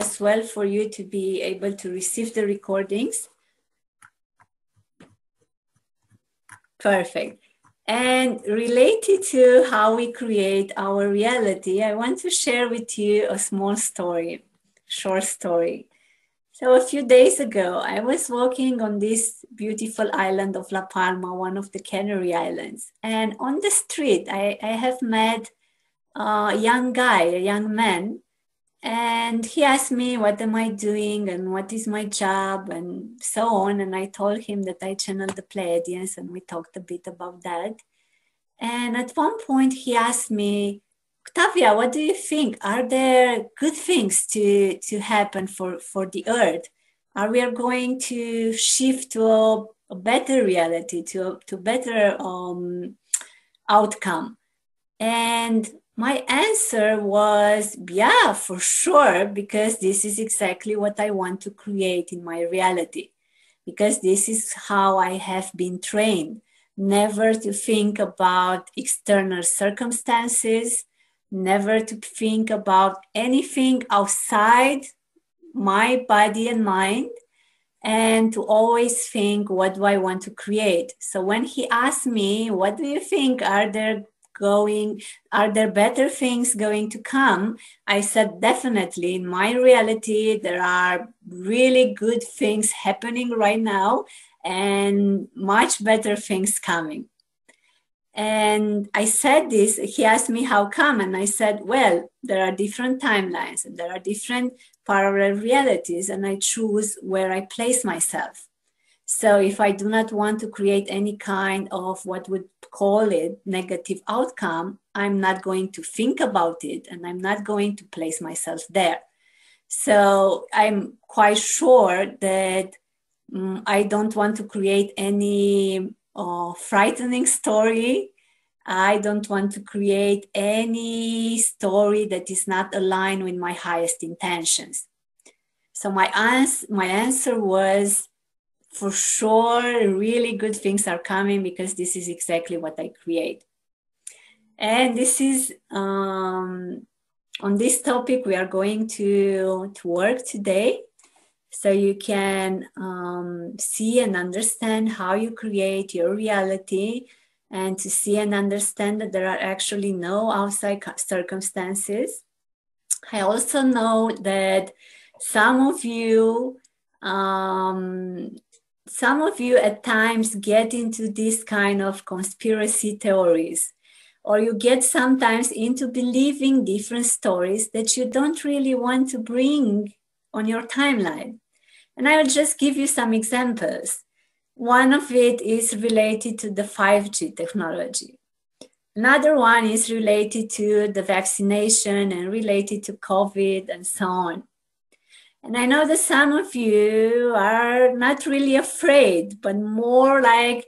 as well for you to be able to receive the recordings? Perfect. And related to how we create our reality, I want to share with you a small story, short story. So, a few days ago, I was walking on this beautiful island of La Palma, one of the Canary Islands. And on the street, I, I have met a young guy, a young man, and he asked me what am i doing? And what is my job? And so on. And i told him that i channeled the pleiadians and we talked a bit about that. And at one point he asked me octavia what do you think? Are there good things to to happen for for the earth? Are we going to shift to a, a better reality to to better um, outcome? And my answer was, yeah, for sure, because this is exactly what I want to create in my reality. Because this is how I have been trained never to think about external circumstances, never to think about anything outside my body and mind, and to always think, what do I want to create? So when he asked me, what do you think are there going are there better things going to come? I said definitely. In my reality there are really good things happening right now and much better things coming. And i said this he asked me how come? And i said well there are different timelines and there are different parallel realities and i choose where i place myself so if I do not want to create any kind of what would call it negative outcome, I'm not going to think about it and I'm not going to place myself there. So I'm quite sure that um, I don't want to create any uh, frightening story. I don't want to create any story that is not aligned with my highest intentions. So my, ans- my answer was for sure really good things are coming because this is exactly what I create. And this is um, on this topic we are going to, to work today. So you can um, see and understand how you create your reality and to see and understand that there are actually no outside circumstances. I also know that some of you um, some of you at times get into this kind of conspiracy theories or you get sometimes into believing different stories that you don't really want to bring on your timeline. And i will just give you some examples. One of it is related to the 5g technology. Another one is related to the vaccination and related to covid and so on and I know that some of you are not really afraid, but more like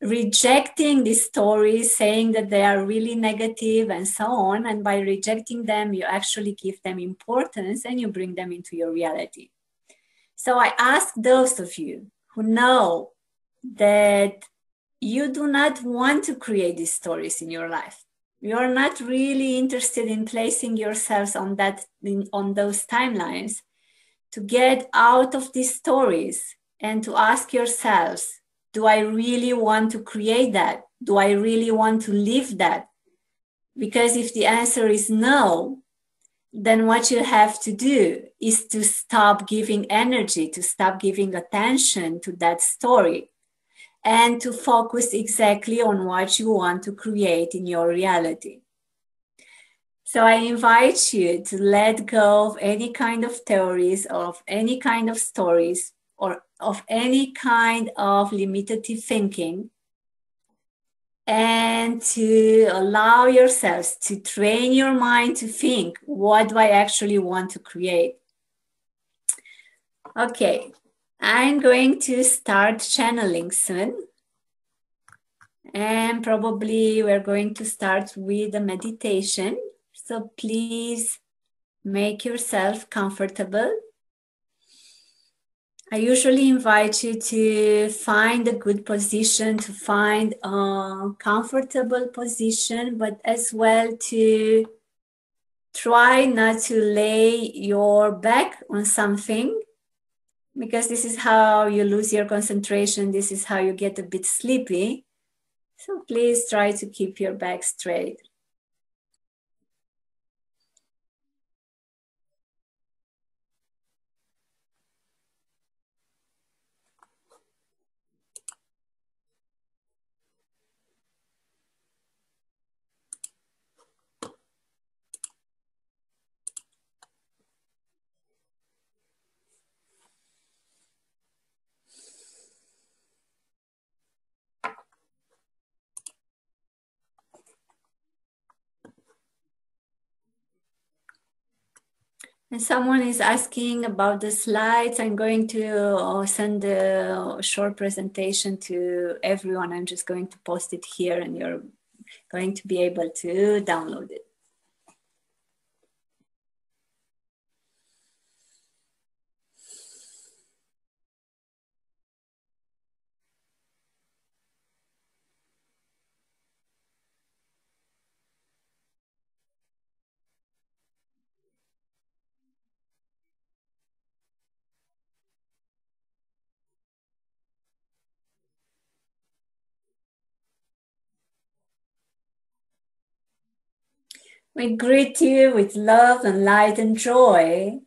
rejecting these stories, saying that they are really negative and so on. And by rejecting them, you actually give them importance and you bring them into your reality. So I ask those of you who know that you do not want to create these stories in your life you're not really interested in placing yourselves on that in, on those timelines. To get out of these stories and to ask yourselves do i really want to create that? Do i really want to live that? Because if the answer is no then what you have to do is to stop giving energy to stop giving attention to that story and to focus exactly on what you want to create in your reality. So I invite you to let go of any kind of theories, of any kind of stories, or of any kind of limitative thinking, and to allow yourselves to train your mind to think what do I actually want to create? Okay, I'm going to start channeling soon. And probably we're going to start with a meditation. So please make yourself comfortable. I usually invite you to find a good position, to find a comfortable position, but as well to try not to lay your back on something because this is how you lose your concentration. This is how you get a bit sleepy. So please try to keep your back straight. And someone is asking about the slides. I'm going to uh, send a short presentation to everyone. I'm just going to post it here and you're going to be able to download it. We greet you with love and light and joy.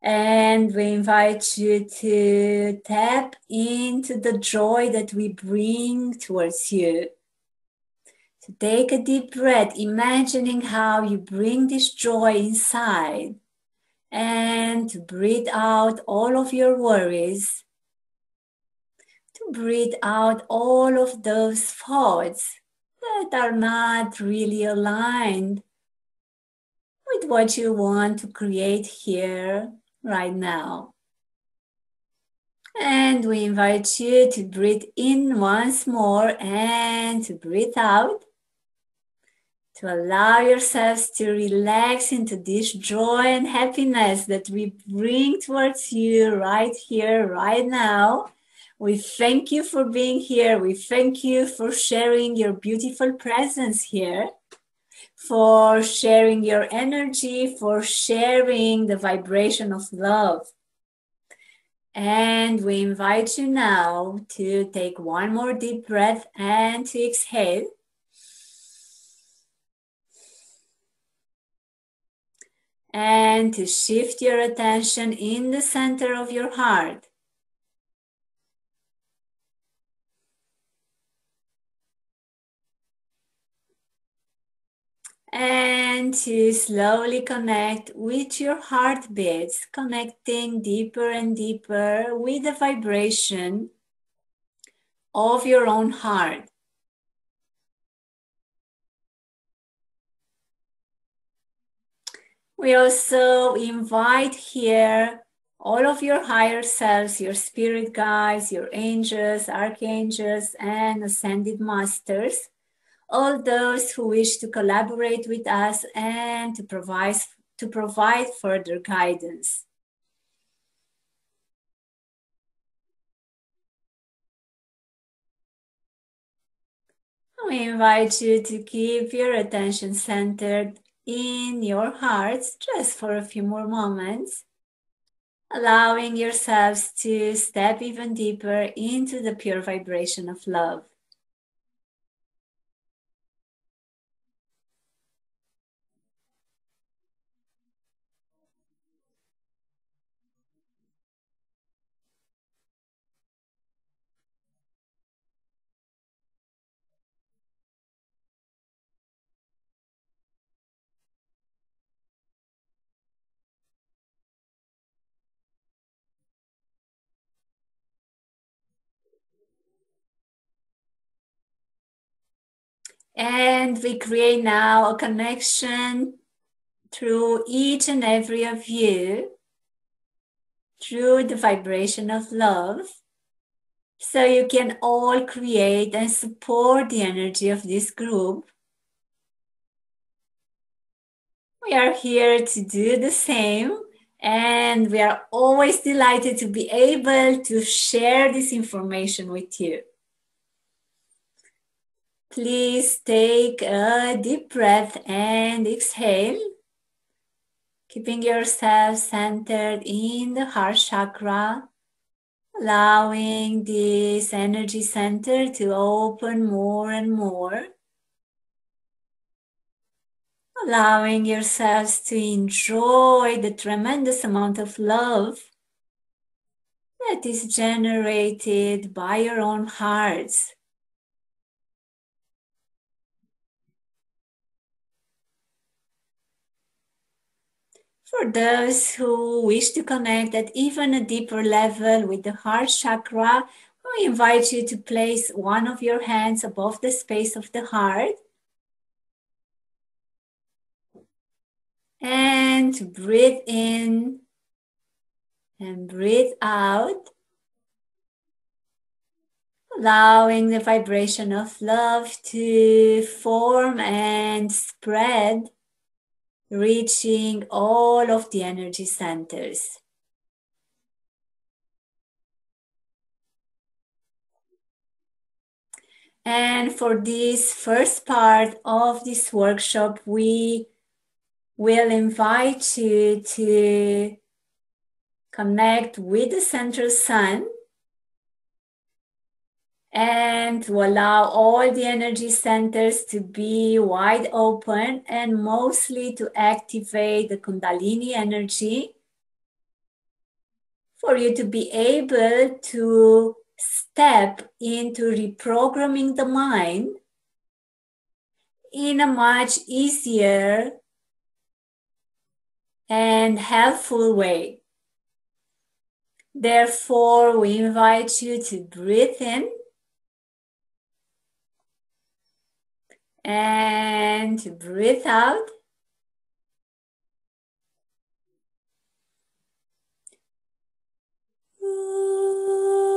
And we invite you to tap into the joy that we bring towards you. To take a deep breath, imagining how you bring this joy inside, and to breathe out all of your worries. To breathe out all of those thoughts that are not really aligned with what you want to create here right now. And we invite you to breathe in once more and to breathe out. To allow yourselves to relax into this joy and happiness that we bring towards you right here, right now. We thank you for being here. We thank you for sharing your beautiful presence here, for sharing your energy, for sharing the vibration of love. And we invite you now to take one more deep breath and to exhale. And to shift your attention in the center of your heart and to slowly connect with your heartbeats, connecting deeper and deeper with the vibration of your own heart. We also invite here all of your higher selves, your spirit guides, your angels, archangels, and ascended masters all those who wish to collaborate with us and to provide, to provide further guidance. We invite you to keep your attention centered in your hearts just for a few more moments, allowing yourselves to step even deeper into the pure vibration of love. And we create now a connection through each and every of you through the vibration of love. So you can all create and support the energy of this group. We are here to do the same, and we are always delighted to be able to share this information with you. Please take a deep breath and exhale. keeping yourself centered in the heart chakra, allowing this energy center to open more and more. Allowing yourselves to enjoy the tremendous amount of love that is generated by your own hearts. For those who wish to connect at even a deeper level with the heart chakra, we invite you to place one of your hands above the space of the heart. And breathe in and breathe out, allowing the vibration of love to form and spread, reaching all of the energy centers. And for this first part of this workshop, we will invite you to connect with the central sun and to allow all the energy centers to be wide open and mostly to activate the Kundalini energy for you to be able to step into reprogramming the mind in a much easier and helpful way. Therefore, we invite you to breathe in and breathe out. the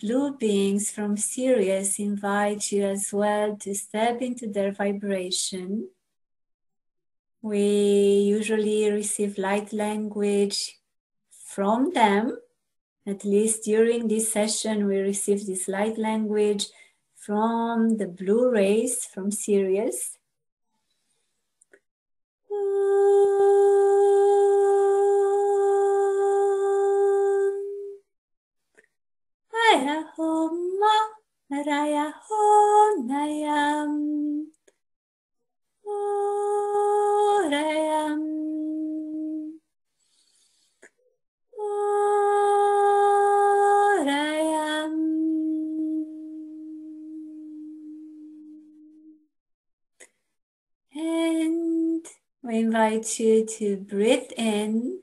blue beings from Sirius invite you as well to step into their vibration. We usually receive light language from them. At least during this session, we receive this light language from the blue rays from Sirius. Raya Honayam. Orayam Orayam And we invite you to breathe in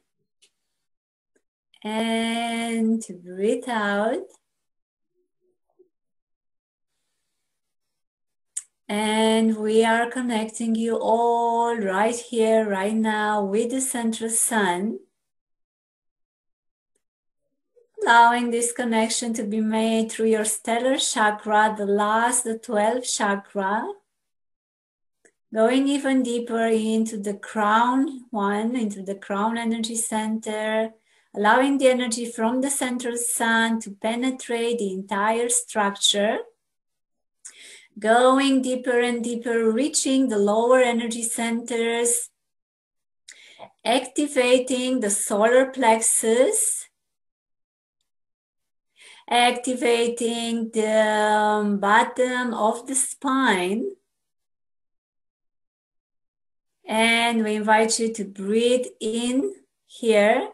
and to breathe out. And we are connecting you all right here, right now with the central sun. Allowing this connection to be made through your stellar chakra, the last, the 12th chakra. Going even deeper into the crown one, into the crown energy center, allowing the energy from the central sun to penetrate the entire structure going deeper and deeper, reaching the lower energy centers, activating the solar plexus, activating the um, bottom of the spine. And we invite you to breathe in here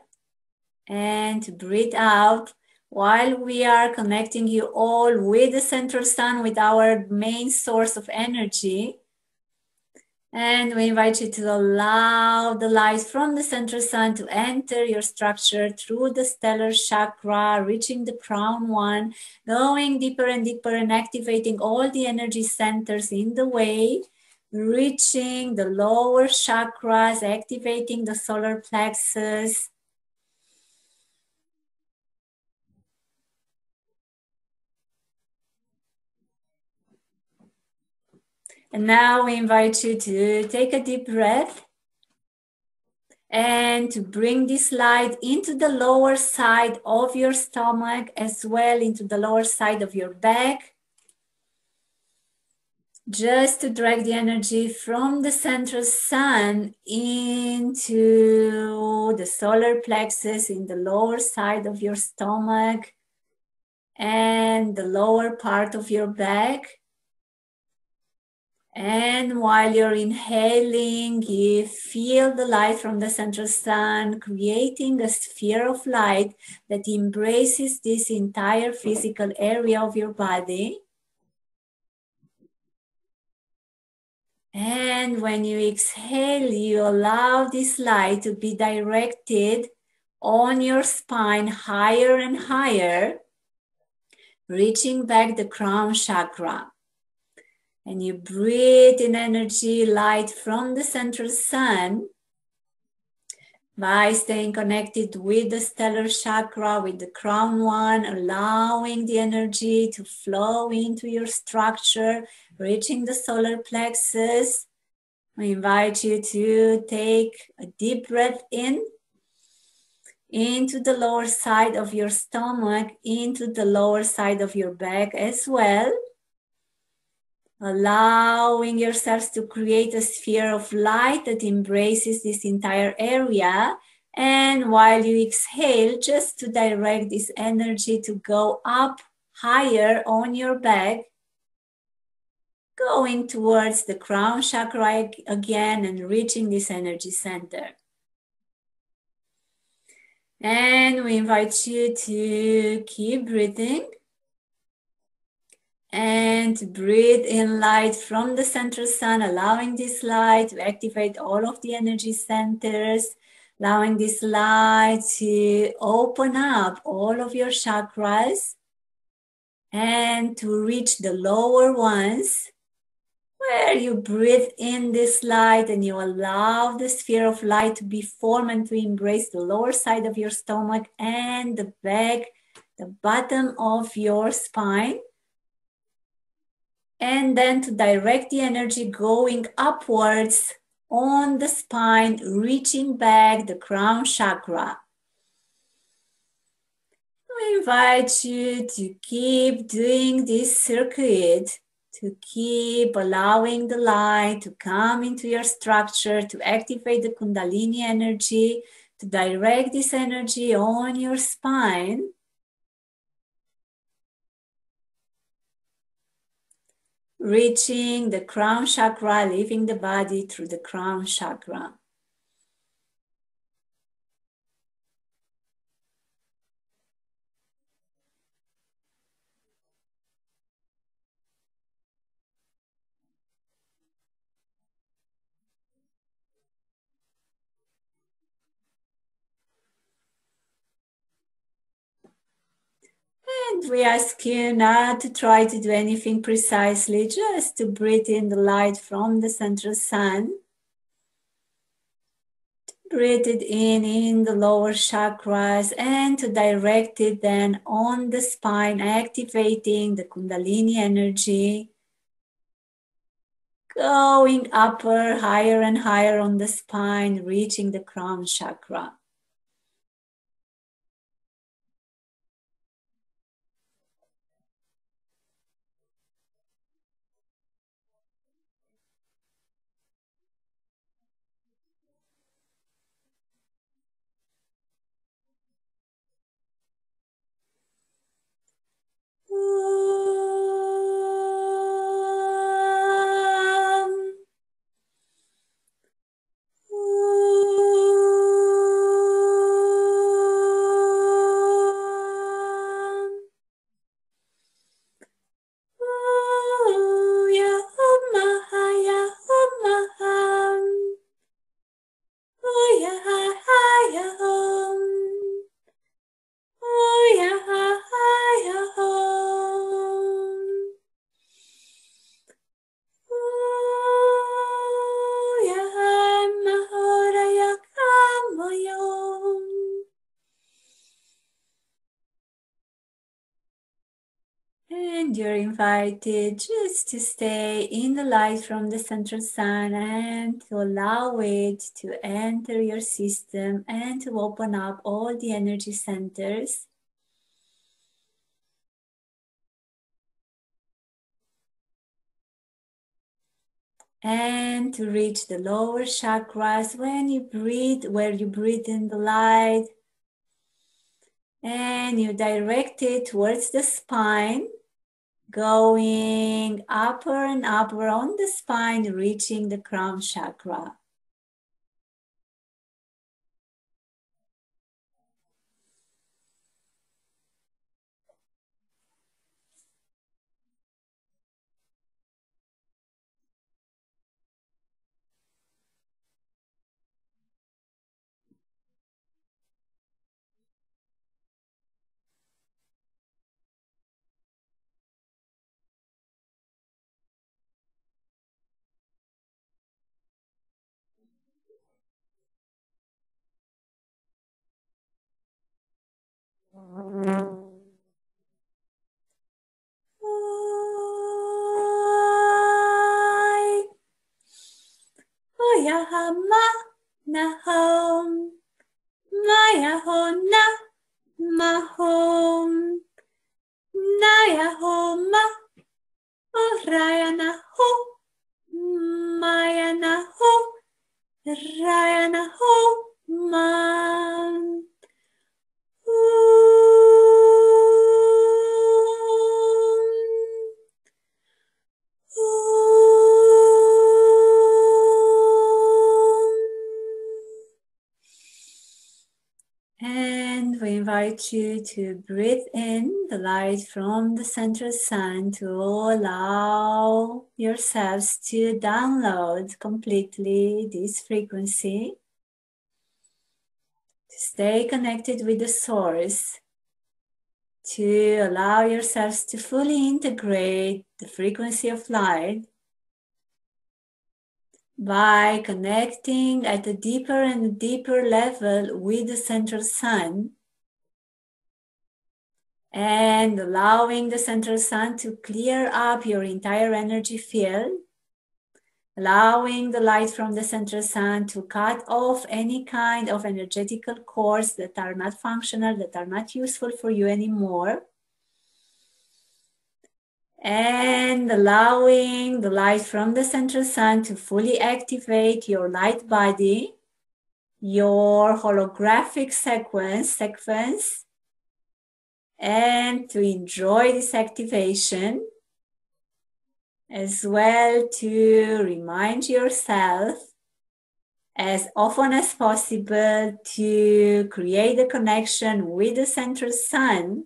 and to breathe out while we are connecting you all with the central sun, with our main source of energy, And we invite you to allow the light from the central sun to enter your structure through the stellar chakra, reaching the crown one, going deeper and deeper and activating all the energy centers in the way, reaching the lower chakras, activating the solar plexus. And now we invite you to take a deep breath and to bring this light into the lower side of your stomach as well into the lower side of your back. Just to drag the energy from the central sun into the solar plexus in the lower side of your stomach and the lower part of your back. And while you're inhaling, you feel the light from the central sun, creating a sphere of light that embraces this entire physical area of your body. And when you exhale, you allow this light to be directed on your spine higher and higher, reaching back the crown chakra and you breathe in energy, light from the central sun by staying connected with the stellar chakra, with the crown one, allowing the energy to flow into your structure, reaching the solar plexus. I invite you to take a deep breath in into the lower side of your stomach, into the lower side of your back as well allowing yourselves to create a sphere of light that embraces this entire area. And while you exhale, just to direct this energy to go up higher on your back, going towards the crown chakra again and reaching this energy center. And we invite you to keep breathing and breathe in light from the central sun, allowing this light to activate all of the energy centers, allowing this light to open up all of your chakras and to reach the lower ones where you breathe in this light and you allow the sphere of light to be formed and to embrace the lower side of your stomach and the back, the bottom of your spine and then to direct the energy going upwards on the spine, reaching back the crown chakra. I invite you to keep doing this circuit, to keep allowing the light to come into your structure, to activate the Kundalini energy, to direct this energy on your spine. Reaching the crown chakra, leaving the body through the crown chakra. And we ask you not to try to do anything precisely, just to breathe in the light from the central sun. Breathe it in in the lower chakras and to direct it then on the spine, activating the Kundalini energy. Going upper, higher and higher on the spine, reaching the crown chakra. Oh. Invited just to stay in the light from the central sun and to allow it to enter your system and to open up all the energy centers. And to reach the lower chakras when you breathe, where you breathe in the light, and you direct it towards the spine, going upper and upper on the spine, reaching the crown chakra. Nahom Mayahona Mahom Nayahoma Orayanaho Mayanaho Rayanaho Man And invite you to breathe in the light from the central sun to allow yourselves to download completely this frequency. To stay connected with the source, to allow yourselves to fully integrate the frequency of light. By connecting at a deeper and deeper level with the central sun and allowing the central sun to clear up your entire energy field allowing the light from the central sun to cut off any kind of energetical cores that are not functional, that are not useful for you anymore. And allowing the light from the central sun to fully activate your light body, your holographic sequence, sequence, and to enjoy this activation as well to remind yourself as often as possible to create a connection with the central sun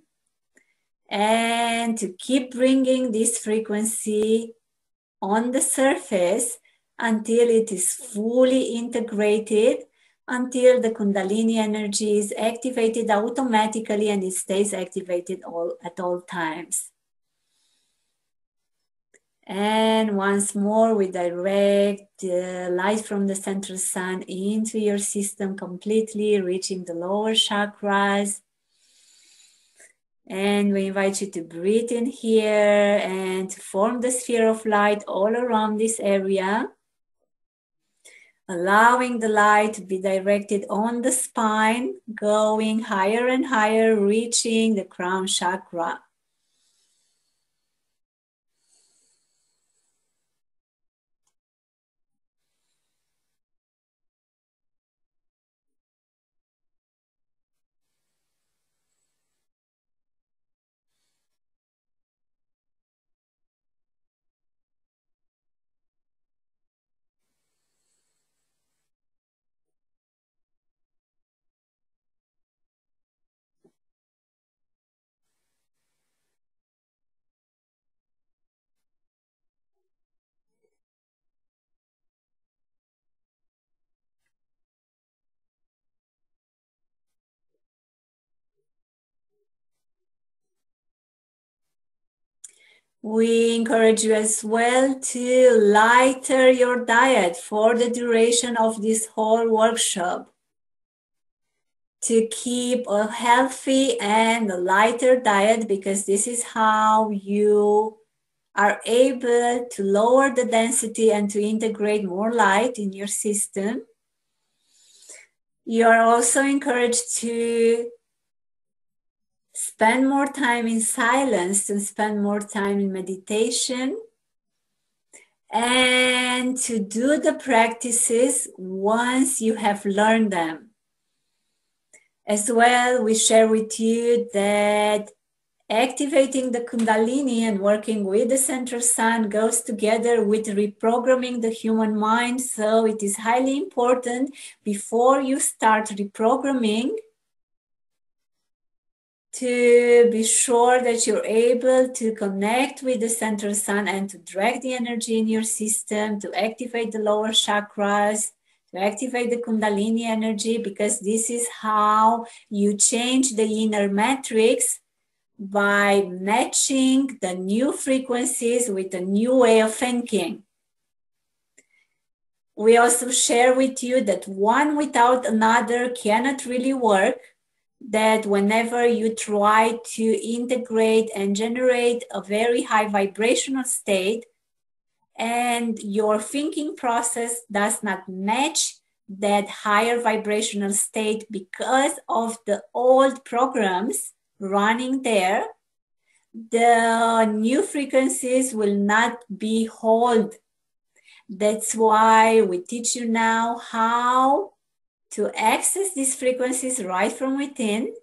and to keep bringing this frequency on the surface until it is fully integrated until the kundalini energy is activated automatically and it stays activated all at all times and once more, we direct the light from the central sun into your system completely, reaching the lower chakras. And we invite you to breathe in here and form the sphere of light all around this area. Allowing the light to be directed on the spine, going higher and higher, reaching the crown chakra. We encourage you as well to lighter your diet for the duration of this whole workshop. to keep a healthy and lighter diet because this is how you are able to lower the density and to integrate more light in your system. You are also encouraged to spend more time in silence, and spend more time in meditation, and to do the practices once you have learned them. As well, we share with you that activating the Kundalini and working with the central sun goes together with reprogramming the human mind. So it is highly important before you start reprogramming to be sure that you're able to connect with the central sun and to drag the energy in your system, to activate the lower chakras, to activate the Kundalini energy, because this is how you change the inner matrix by matching the new frequencies with a new way of thinking. We also share with you that one without another cannot really work. That whenever you try to integrate and generate a very high vibrational state, and your thinking process does not match that higher vibrational state because of the old programs running there, the new frequencies will not be hold. That's why we teach you now how to access these frequencies right from within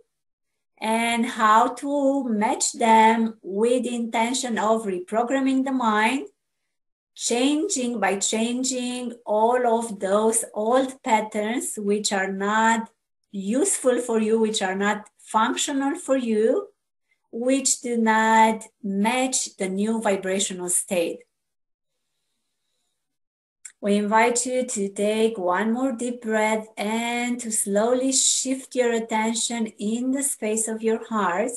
and how to match them with the intention of reprogramming the mind, changing by changing all of those old patterns which are not useful for you, which are not functional for you, which do not match the new vibrational state. We invite you to take one more deep breath and to slowly shift your attention in the space of your heart.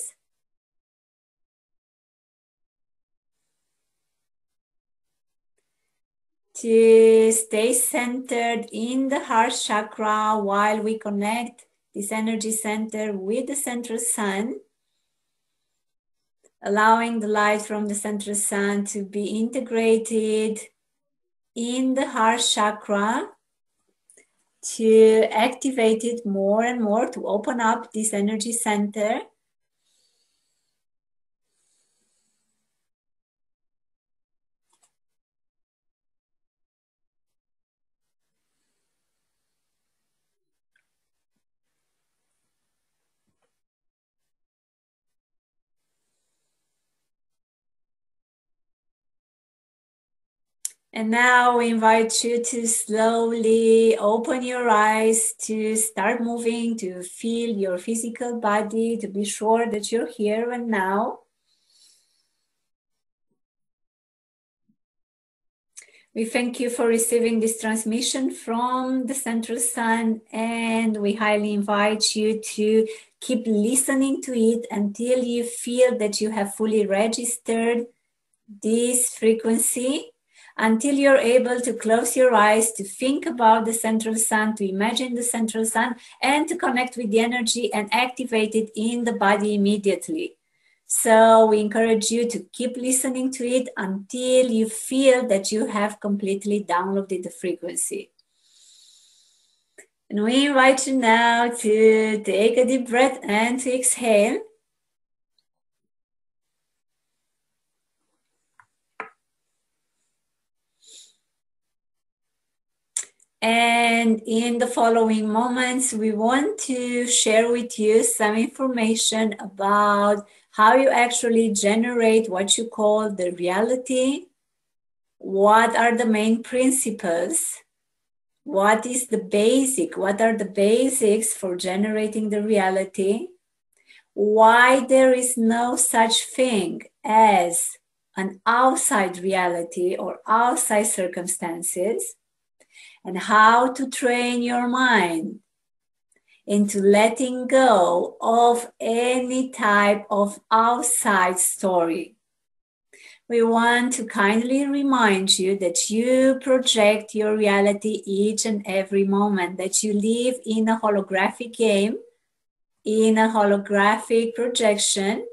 To stay centered in the heart chakra while we connect this energy center with the central sun, allowing the light from the central sun to be integrated in the heart chakra to activate it more and more to open up this energy center And now we invite you to slowly open your eyes to start moving, to feel your physical body, to be sure that you're here and now. We thank you for receiving this transmission from the Central Sun, and we highly invite you to keep listening to it until you feel that you have fully registered this frequency until you're able to close your eyes, to think about the central sun, to imagine the central sun, and to connect with the energy and activate it in the body immediately. So we encourage you to keep listening to it until you feel that you have completely downloaded the frequency. And we invite you now to take a deep breath and to exhale. And in the following moments, we want to share with you some information about how you actually generate what you call the reality. What are the main principles? What is the basic? What are the basics for generating the reality? Why there is no such thing as an outside reality or outside circumstances? And how to train your mind into letting go of any type of outside story. We want to kindly remind you that you project your reality each and every moment, that you live in a holographic game in a holographic projection.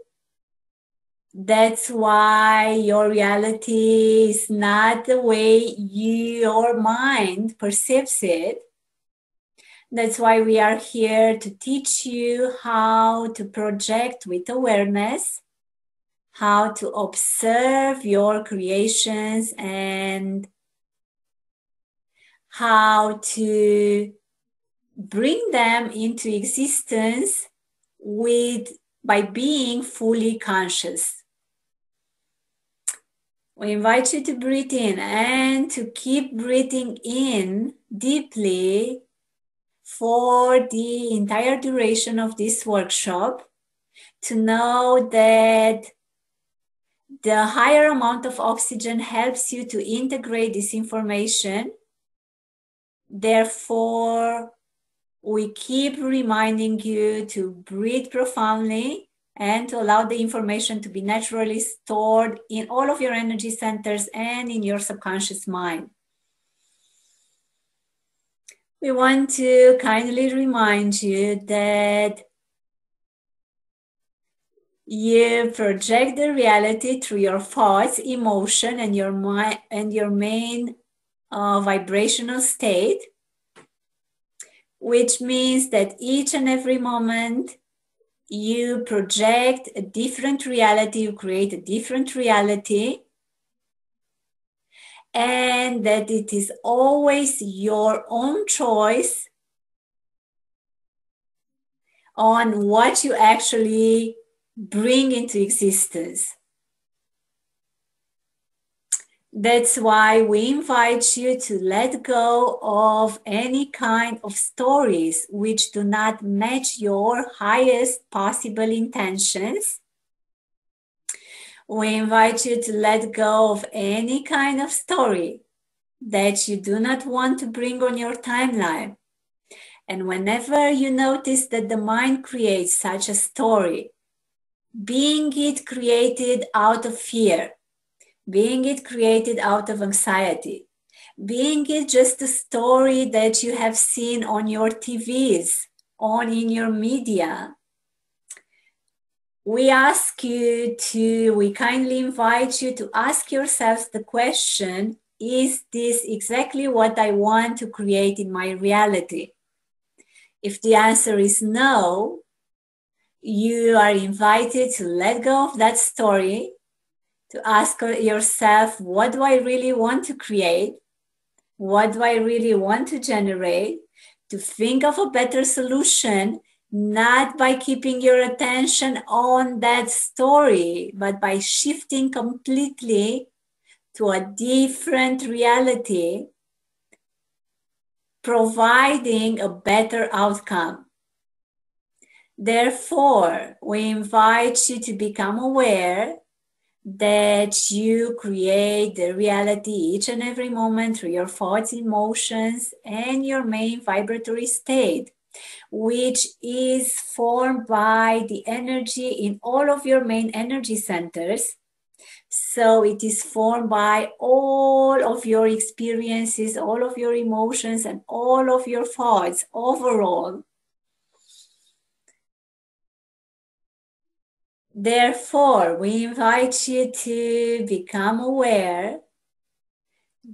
That's why your reality is not the way your mind perceives it. That's why we are here to teach you how to project with awareness, how to observe your creations, and how to bring them into existence with by being fully conscious. We invite you to breathe in and to keep breathing in deeply for the entire duration of this workshop to know that the higher amount of oxygen helps you to integrate this information. Therefore, we keep reminding you to breathe profoundly and to allow the information to be naturally stored in all of your energy centers and in your subconscious mind. We want to kindly remind you that you project the reality through your thoughts, emotion, and your mind and your main uh, vibrational state which means that each and every moment you project a different reality, you create a different reality, and that it is always your own choice on what you actually bring into existence. That's why we invite you to let go of any kind of stories which do not match your highest possible intentions. We invite you to let go of any kind of story that you do not want to bring on your timeline. And whenever you notice that the mind creates such a story, being it created out of fear, being it created out of anxiety, being it just a story that you have seen on your TVs, on in your media. We ask you to, we kindly invite you to ask yourselves the question Is this exactly what I want to create in my reality? If the answer is no, you are invited to let go of that story to ask yourself, what do I really want to create? What do I really want to generate? To think of a better solution, not by keeping your attention on that story, but by shifting completely to a different reality, providing a better outcome. Therefore, we invite you to become aware that you create the reality each and every moment through your thoughts, emotions, and your main vibratory state, which is formed by the energy in all of your main energy centers. So it is formed by all of your experiences, all of your emotions, and all of your thoughts overall. Therefore, we invite you to become aware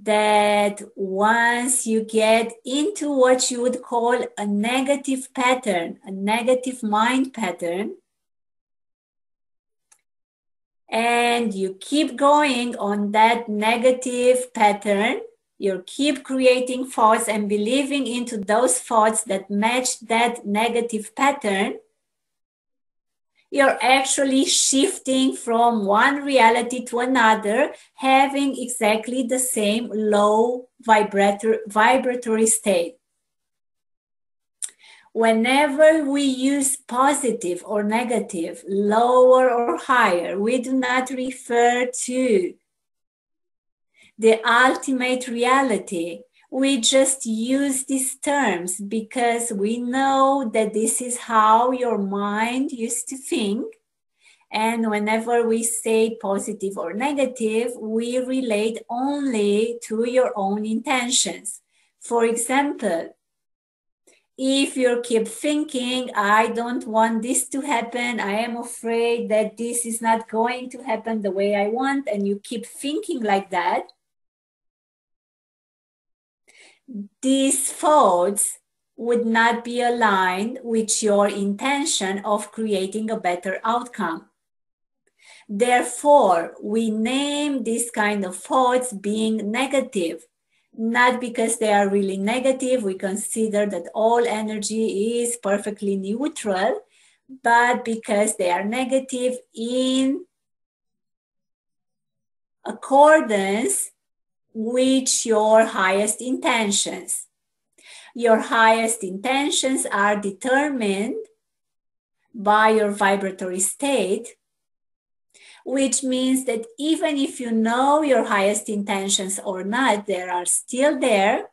that once you get into what you would call a negative pattern, a negative mind pattern, and you keep going on that negative pattern, you keep creating thoughts and believing into those thoughts that match that negative pattern, you're actually shifting from one reality to another, having exactly the same low vibrator, vibratory state. Whenever we use positive or negative, lower or higher, we do not refer to the ultimate reality we just use these terms because we know that this is how your mind used to think. And whenever we say positive or negative, we relate only to your own intentions. For example, if you keep thinking, I don't want this to happen, I am afraid that this is not going to happen the way I want, and you keep thinking like that, these thoughts would not be aligned with your intention of creating a better outcome. Therefore, we name these kind of thoughts being negative, not because they are really negative. We consider that all energy is perfectly neutral, but because they are negative in accordance with your highest intentions. Your highest intentions are determined by your vibratory state which means that even if you know your highest intentions or not, they are still there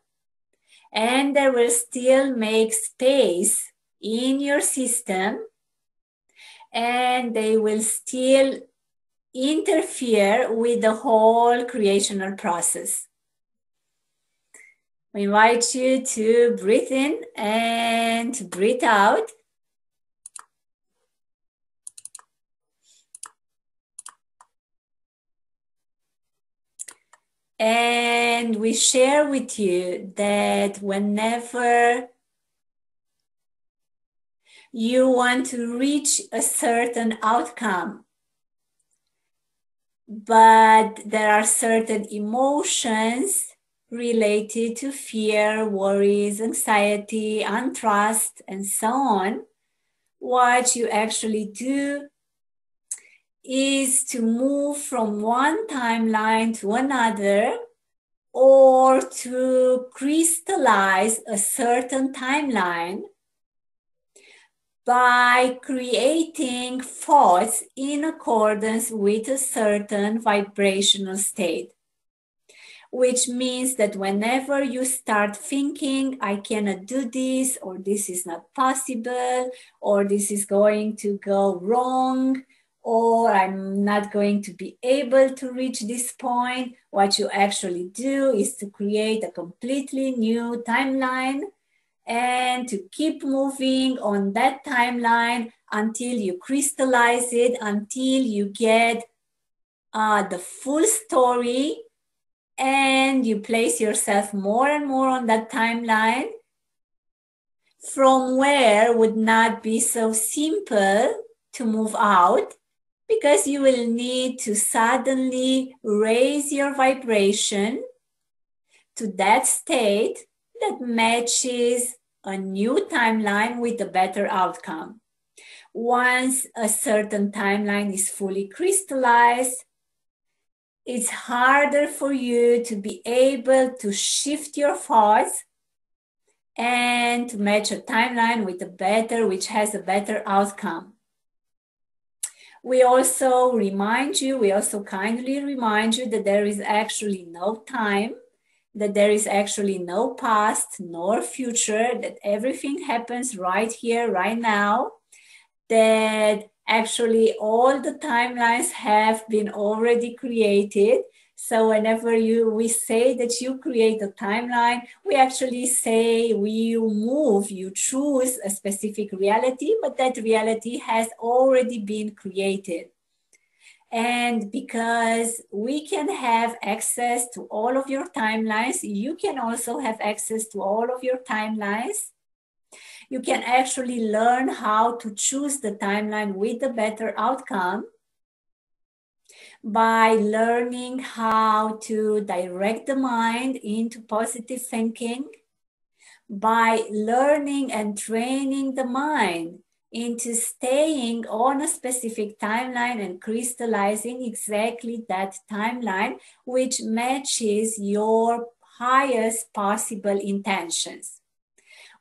and they will still make space in your system and they will still interfere with the whole creational process. We invite you to breathe in and breathe out. And we share with you that whenever you want to reach a certain outcome, but there are certain emotions related to fear, worries, anxiety, untrust, and so on. What you actually do is to move from one timeline to another or to crystallize a certain timeline by creating thoughts in accordance with a certain vibrational state. Which means that whenever you start thinking, I cannot do this, or this is not possible, or this is going to go wrong, or I'm not going to be able to reach this point. What you actually do is to create a completely new timeline and to keep moving on that timeline until you crystallize it, until you get uh, the full story and you place yourself more and more on that timeline from where would not be so simple to move out because you will need to suddenly raise your vibration to that state that matches a new timeline with a better outcome. Once a certain timeline is fully crystallized, it's harder for you to be able to shift your thoughts and to match a timeline with a better, which has a better outcome. We also remind you, we also kindly remind you that there is actually no time, that there is actually no past nor future, that everything happens right here, right now, that actually all the timelines have been already created so whenever you we say that you create a timeline, we actually say we you move, you choose a specific reality, but that reality has already been created. And because we can have access to all of your timelines, you can also have access to all of your timelines. You can actually learn how to choose the timeline with a better outcome by learning how to direct the mind into positive thinking, by learning and training the mind into staying on a specific timeline and crystallizing exactly that timeline, which matches your highest possible intentions.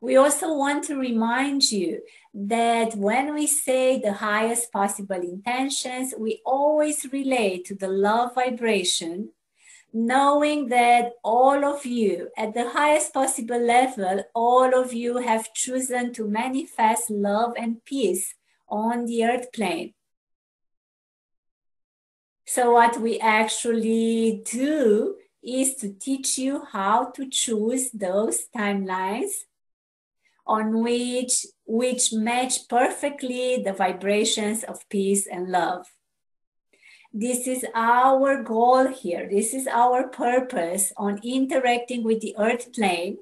We also want to remind you that when we say the highest possible intentions, we always relate to the love vibration, knowing that all of you, at the highest possible level, all of you have chosen to manifest love and peace on the earth plane. So, what we actually do is to teach you how to choose those timelines on which which match perfectly the vibrations of peace and love. This is our goal here. This is our purpose on interacting with the earth plane.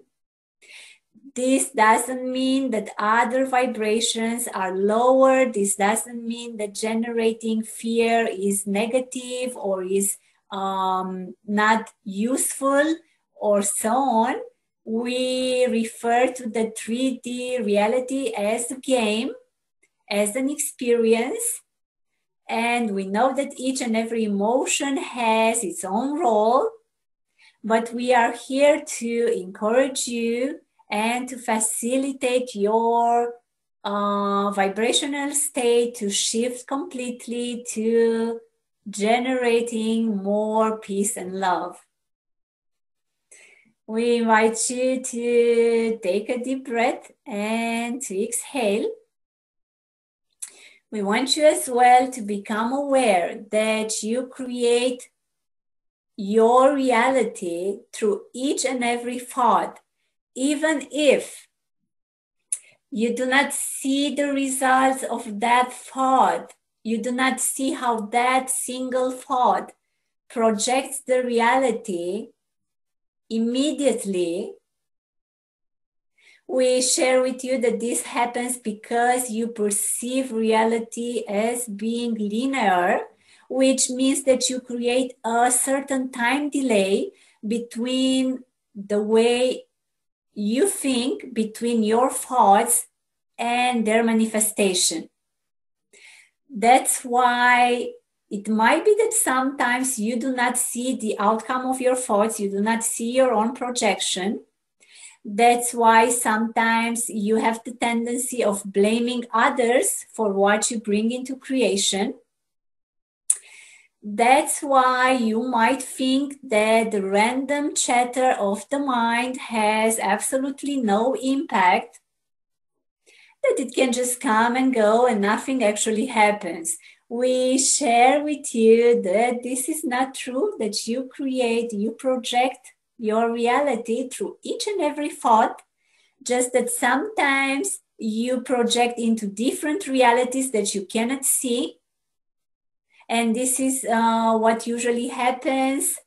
This doesn't mean that other vibrations are lower. This doesn't mean that generating fear is negative or is um, not useful or so on we refer to the 3D reality as a game, as an experience. And we know that each and every emotion has its own role, but we are here to encourage you and to facilitate your uh, vibrational state to shift completely to generating more peace and love we invite you to take a deep breath and to exhale. We want you as well to become aware that you create your reality through each and every thought, even if you do not see the results of that thought, you do not see how that single thought projects the reality immediately we share with you that this happens because you perceive reality as being linear, which means that you create a certain time delay between the way you think, between your thoughts and their manifestation. That's why it might be that sometimes you do not see the outcome of your thoughts, you do not see your own projection. That's why sometimes you have the tendency of blaming others for what you bring into creation. That's why you might think that the random chatter of the mind has absolutely no impact, that it can just come and go and nothing actually happens we share with you that this is not true, that you create, you project your reality through each and every thought, just that sometimes you project into different realities that you cannot see. And this is uh, what usually happens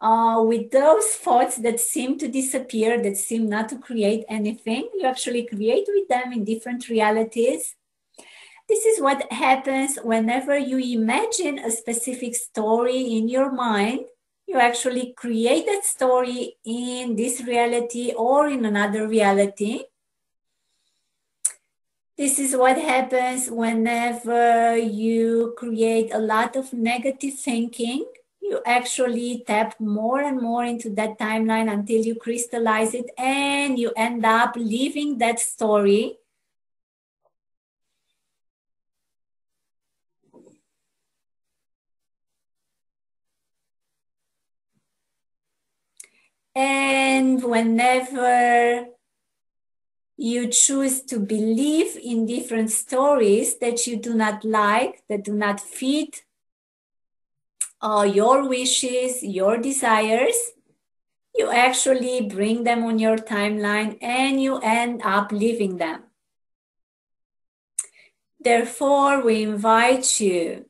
uh, with those thoughts that seem to disappear, that seem not to create anything. You actually create with them in different realities this is what happens whenever you imagine a specific story in your mind. You actually create that story in this reality or in another reality. This is what happens whenever you create a lot of negative thinking. You actually tap more and more into that timeline until you crystallize it and you end up living that story Whenever you choose to believe in different stories that you do not like, that do not fit uh, your wishes, your desires, you actually bring them on your timeline and you end up living them. Therefore, we invite you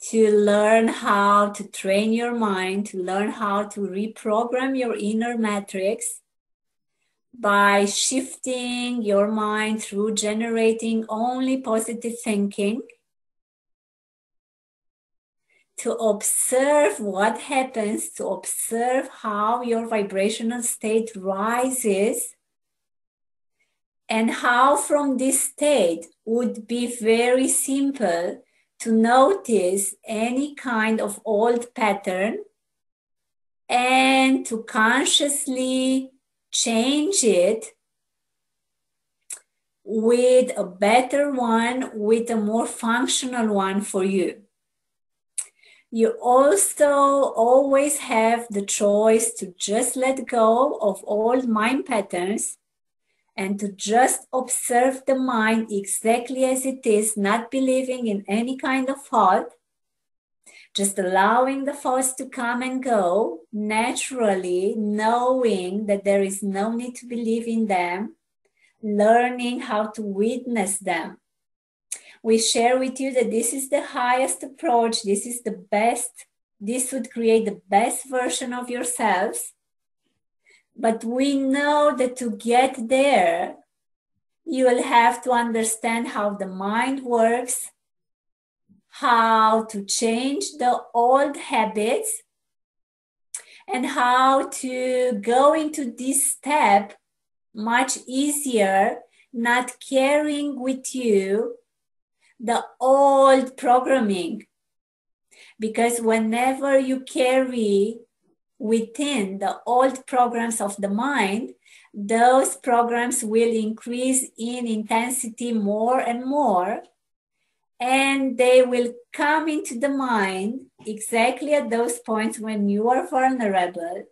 to learn how to train your mind, to learn how to reprogram your inner matrix by shifting your mind through generating only positive thinking, to observe what happens, to observe how your vibrational state rises, and how from this state would be very simple to notice any kind of old pattern and to consciously change it with a better one, with a more functional one for you. You also always have the choice to just let go of old mind patterns and to just observe the mind exactly as it is, not believing in any kind of thought, just allowing the thoughts to come and go naturally, knowing that there is no need to believe in them, learning how to witness them. We share with you that this is the highest approach, this is the best, this would create the best version of yourselves. But we know that to get there, you will have to understand how the mind works, how to change the old habits, and how to go into this step much easier, not carrying with you the old programming. Because whenever you carry within the old programs of the mind, those programs will increase in intensity more and more. And they will come into the mind exactly at those points when you are vulnerable.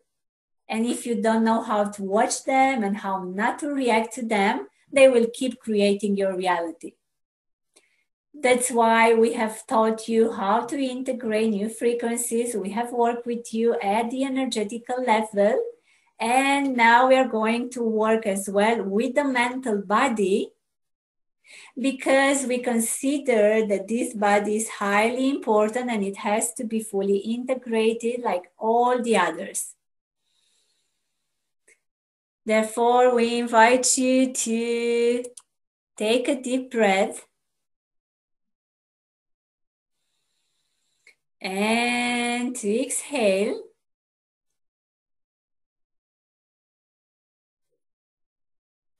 And if you don't know how to watch them and how not to react to them, they will keep creating your reality. That's why we have taught you how to integrate new frequencies. We have worked with you at the energetical level. And now we are going to work as well with the mental body because we consider that this body is highly important and it has to be fully integrated like all the others. Therefore, we invite you to take a deep breath and to exhale.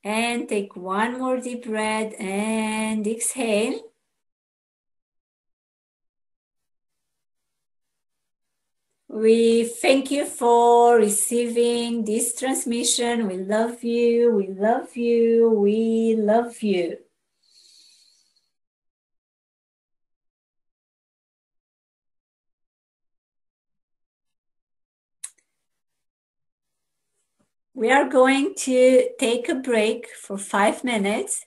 And take one more deep breath and exhale. We thank you for receiving this transmission. We love you. We love you. We love you. We are going to take a break for five minutes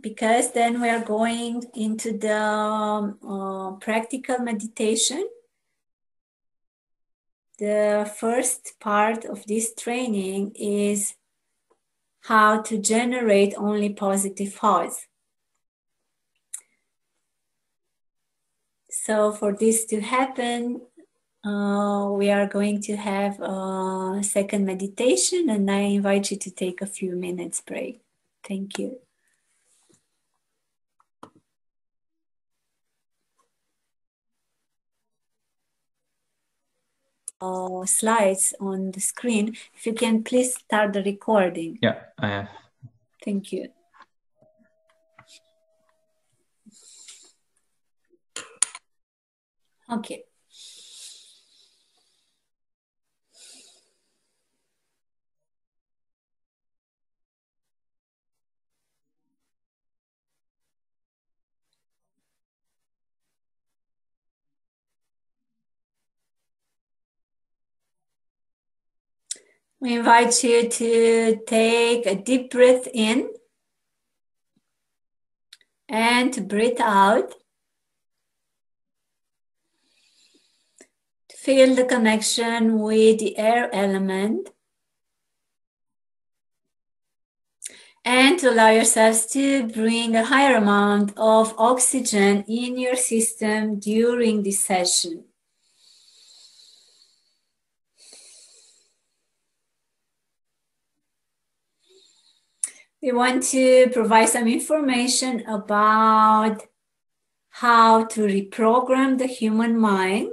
because then we are going into the um, uh, practical meditation. The first part of this training is how to generate only positive thoughts. So, for this to happen, uh, we are going to have a second meditation, and I invite you to take a few minutes break. Thank you. Uh, slides on the screen. If you can please start the recording. Yeah, I have. Thank you. Okay. We invite you to take a deep breath in and to breathe out. To feel the connection with the air element. And to allow yourselves to bring a higher amount of oxygen in your system during this session. We want to provide some information about how to reprogram the human mind.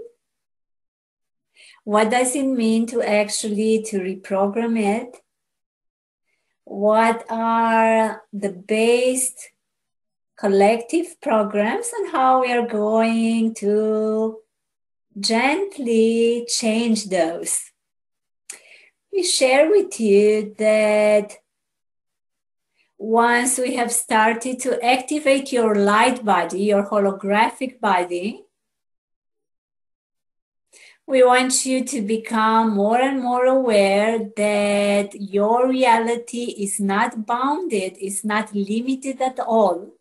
What does it mean to actually to reprogram it? What are the based collective programs and how we are going to gently change those? We share with you that once we have started to activate your light body, your holographic body, we want you to become more and more aware that your reality is not bounded, is not limited at all.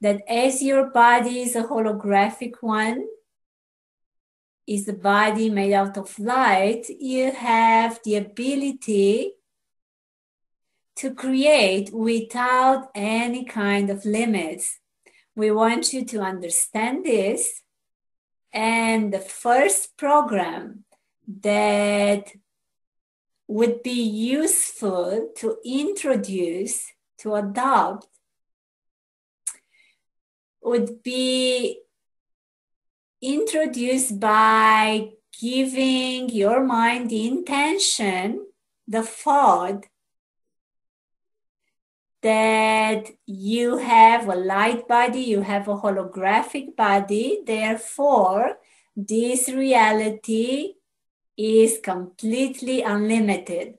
That as your body is a holographic one, is a body made out of light, you have the ability to create without any kind of limits. We want you to understand this. And the first program that would be useful to introduce, to adopt, would be introduced by giving your mind the intention, the thought that you have a light body, you have a holographic body, therefore, this reality is completely unlimited.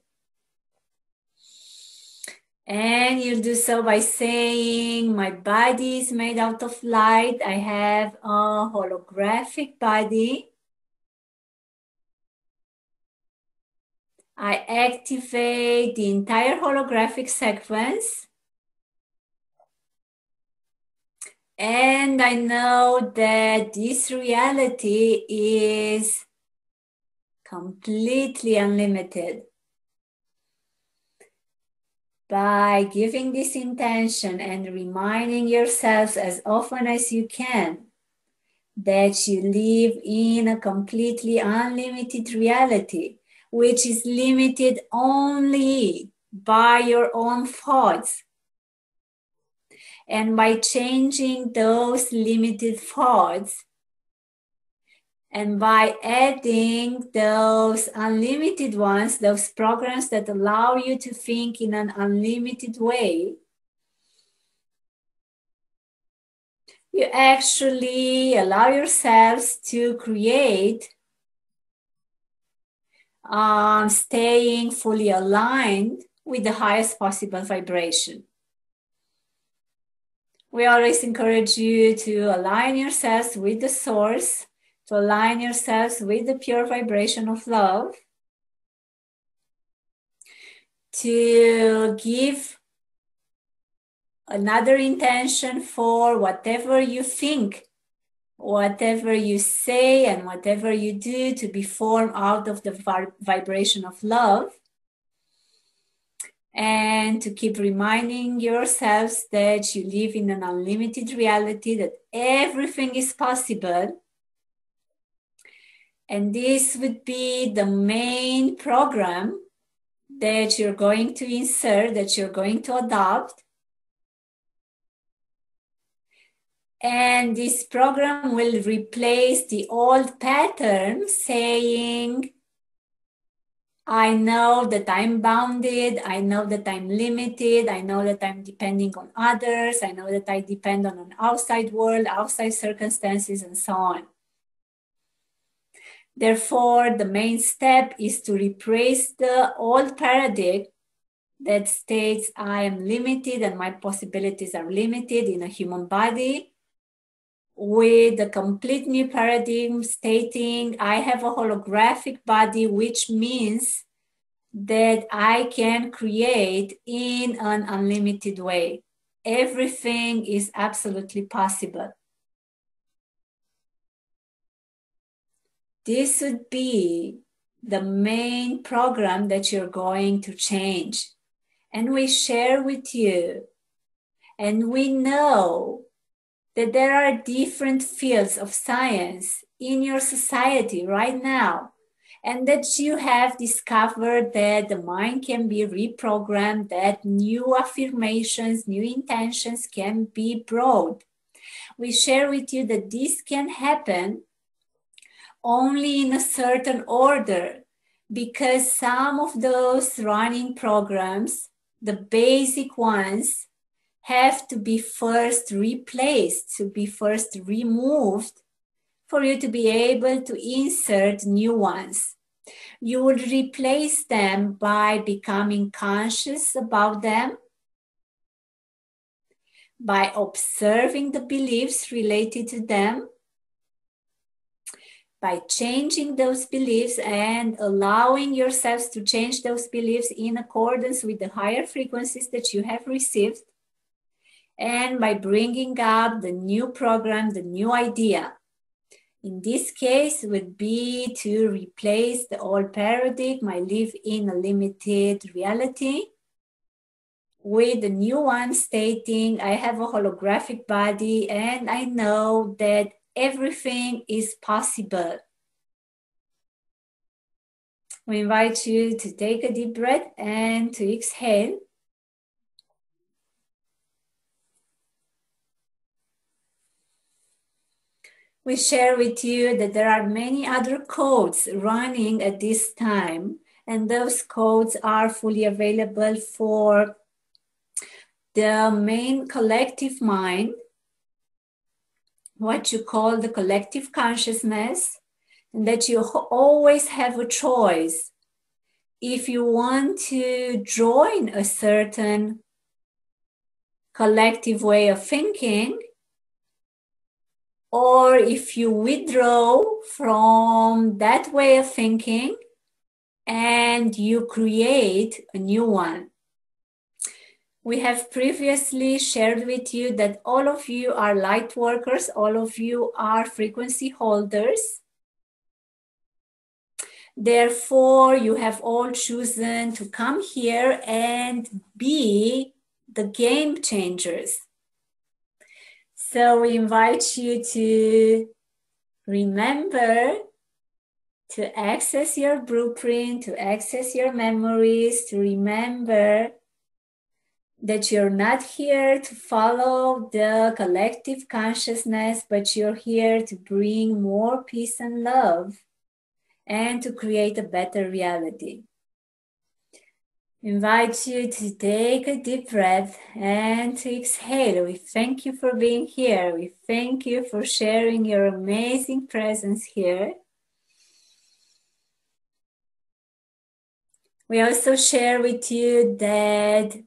And you'll do so by saying, My body is made out of light. I have a holographic body. I activate the entire holographic sequence. And I know that this reality is completely unlimited. By giving this intention and reminding yourselves as often as you can that you live in a completely unlimited reality, which is limited only by your own thoughts. And by changing those limited thoughts, and by adding those unlimited ones, those programs that allow you to think in an unlimited way, you actually allow yourselves to create um, staying fully aligned with the highest possible vibration. We always encourage you to align yourselves with the source to align yourselves with the pure vibration of love, to give another intention for whatever you think, whatever you say, and whatever you do to be formed out of the vibration of love. And to keep reminding yourselves that you live in an unlimited reality, that everything is possible and this would be the main program that you're going to insert, that you're going to adopt. And this program will replace the old pattern saying, I know that I'm bounded. I know that I'm limited. I know that I'm depending on others. I know that I depend on an outside world, outside circumstances, and so on. Therefore, the main step is to replace the old paradigm that states I am limited and my possibilities are limited in a human body with a complete new paradigm stating I have a holographic body, which means that I can create in an unlimited way. Everything is absolutely possible. this would be the main program that you're going to change. And we share with you, and we know that there are different fields of science in your society right now, and that you have discovered that the mind can be reprogrammed, that new affirmations, new intentions can be brought. We share with you that this can happen only in a certain order because some of those running programs, the basic ones, have to be first replaced, to be first removed for you to be able to insert new ones. You will replace them by becoming conscious about them, by observing the beliefs related to them, by changing those beliefs and allowing yourselves to change those beliefs in accordance with the higher frequencies that you have received, and by bringing up the new program, the new idea. In this case, would be to replace the old paradigm. I live in a limited reality with the new one stating, I have a holographic body and I know that everything is possible. We invite you to take a deep breath and to exhale. We share with you that there are many other codes running at this time, and those codes are fully available for the main collective mind, what you call the collective consciousness, and that you always have a choice. If you want to join a certain collective way of thinking, or if you withdraw from that way of thinking and you create a new one. We have previously shared with you that all of you are light workers, all of you are frequency holders. Therefore, you have all chosen to come here and be the game changers so we invite you to remember to access your blueprint, to access your memories, to remember that you're not here to follow the collective consciousness, but you're here to bring more peace and love and to create a better reality invite you to take a deep breath and to exhale. We thank you for being here. We thank you for sharing your amazing presence here. We also share with you that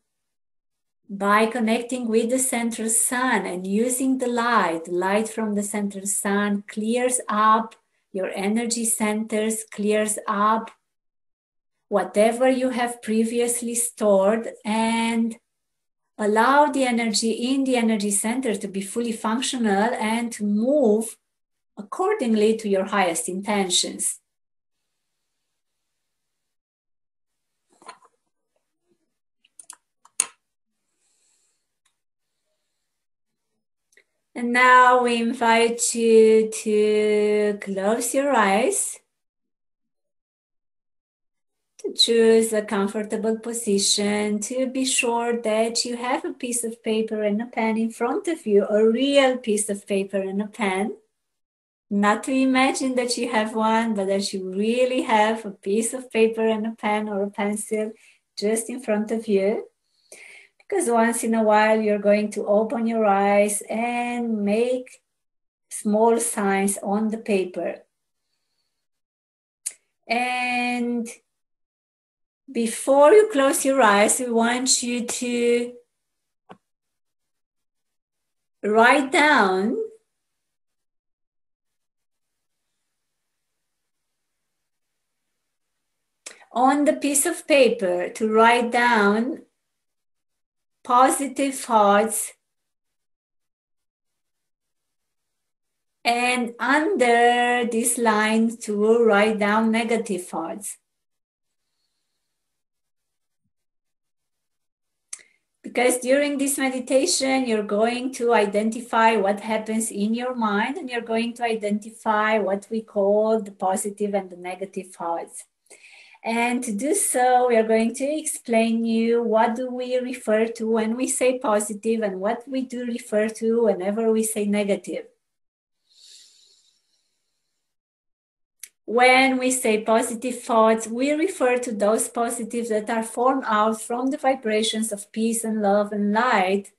by connecting with the central sun and using the light, light from the central sun clears up your energy centers, clears up whatever you have previously stored and allow the energy in the energy center to be fully functional and to move accordingly to your highest intentions. And now we invite you to close your eyes choose a comfortable position to be sure that you have a piece of paper and a pen in front of you, a real piece of paper and a pen. Not to imagine that you have one, but that you really have a piece of paper and a pen or a pencil just in front of you. Because once in a while you're going to open your eyes and make small signs on the paper. And before you close your eyes, we want you to write down on the piece of paper to write down positive thoughts and under this line to write down negative thoughts. Because during this meditation you're going to identify what happens in your mind and you're going to identify what we call the positive and the negative thoughts and to do so we are going to explain you what do we refer to when we say positive and what we do refer to whenever we say negative when we say positive thoughts, we refer to those positives that are formed out from the vibrations of peace and love and light.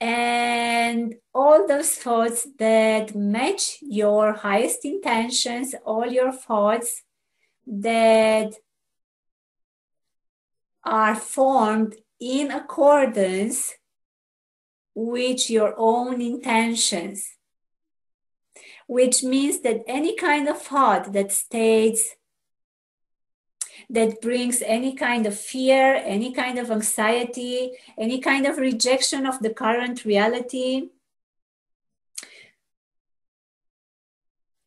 And all those thoughts that match your highest intentions, all your thoughts that are formed in accordance with your own intentions which means that any kind of thought that states that brings any kind of fear, any kind of anxiety, any kind of rejection of the current reality,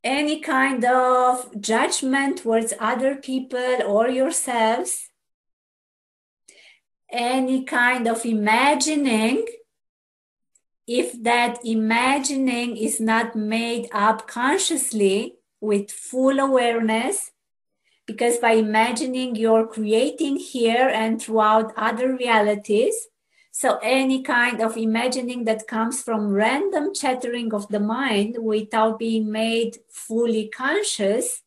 any kind of judgment towards other people or yourselves, any kind of imagining, if that imagining is not made up consciously with full awareness, because by imagining, you're creating here and throughout other realities. So, any kind of imagining that comes from random chattering of the mind without being made fully conscious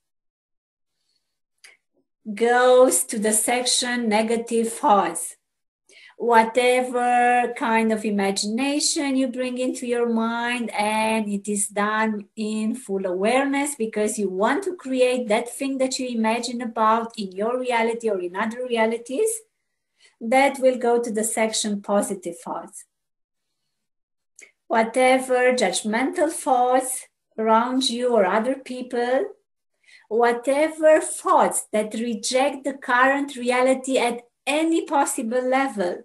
goes to the section negative thoughts whatever kind of imagination you bring into your mind and it is done in full awareness because you want to create that thing that you imagine about in your reality or in other realities that will go to the section positive thoughts. Whatever judgmental thoughts around you or other people whatever thoughts that reject the current reality at any possible level